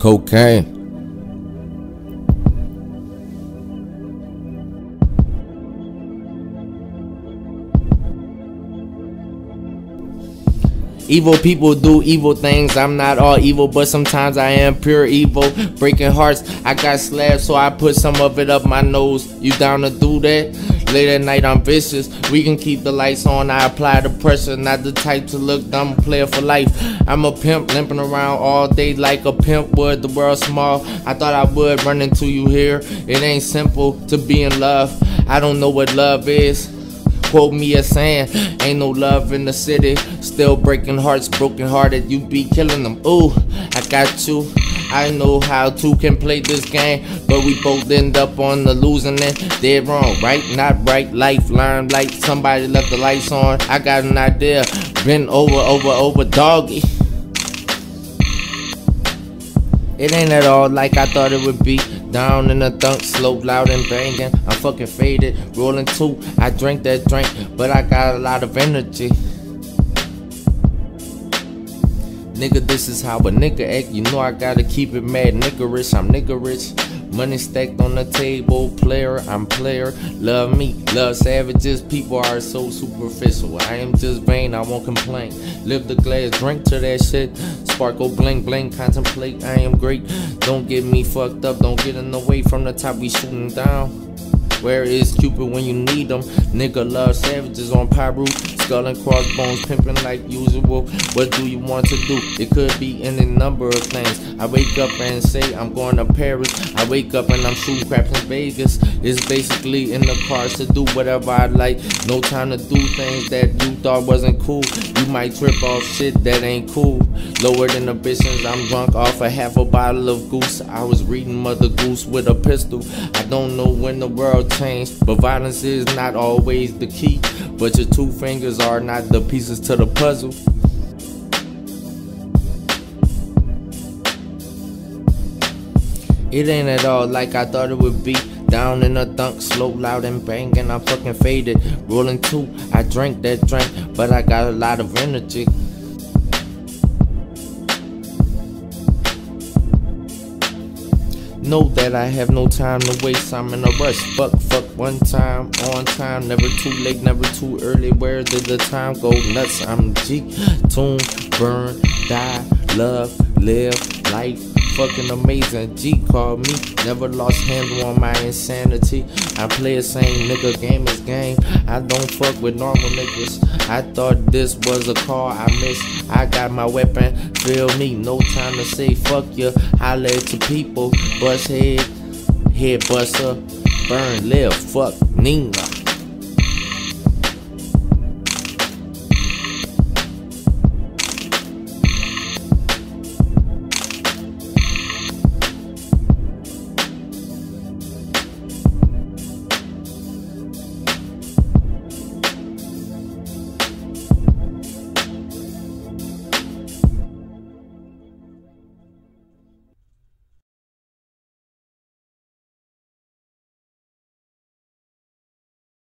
Cocaine. Evil people do evil things. I'm not all evil, but sometimes I am pure evil. Breaking hearts, I got slabs, so I put some of it up my nose. You down to do that? Late at night, I'm vicious. We can keep the lights on. I apply the pressure, not the type to look dumb. Player for life. I'm a pimp, limping around all day like a pimp would. The world small. I thought I would run into you here. It ain't simple to be in love. I don't know what love is. Quote me as saying, ain't no love in the city. Still breaking hearts, broken hearted, you be killing them. Ooh, I got you. I know how to can play this game, but we both end up on the losing end. Dead wrong, right? Not right. Life learned like somebody left the lights on. I got an idea. Been over, over, over, doggy. It ain't at all like I thought it would be. Down in the thunk, slow, loud and banging. I'm fucking faded, rolling two. I drink that drink, but I got a lot of energy. Nigga, this is how a nigga act. You know I gotta keep it mad. Nigga rich, I'm nigga rich. Money stacked on the table, player, I'm player. Love me, love savages. People are so superficial. I am just vain, I won't complain. Live the glass, drink to that shit. Sparkle, bling, bling, contemplate. I am great. Don't get me fucked up, don't get in the way from the top. We shooting down. Where is Cupid when you need them? Nigga love savages on Pyro, skull and crossbones, pimping like usual. What do you want to do? It could be any number of things. I wake up and say I'm going to Paris. I wake up and I'm shooting craps in Vegas. It's basically in the cars to do whatever I like. No time to do things that you thought wasn't cool. You might trip off shit that ain't cool. Lower Lowered inhibitions, I'm drunk off a half a bottle of goose. I was reading Mother Goose with a pistol. I don't know when the world changed, but violence is not always the key. But your two fingers are not the pieces to the puzzle. It ain't at all like I thought it would be. Down in the thunk, slow, loud and banging. I'm fucking faded. Rolling two, I drank that drink, but I got a lot of energy. Know that I have no time to waste. I'm in a rush. Fuck, fuck one time, on time. Never too late, never too early. Where did the time go? Nuts. I'm G. Tune, burn, die, love, live, life. Fucking amazing. G called me. Never lost handle on my insanity. I play the same nigga game as game. I don't fuck with normal niggas. I thought this was a call I missed. I got my weapon. Feel me. No time to say fuck you. Holla to people. Bust head. Head buster. Burn, live. Fuck. Nina.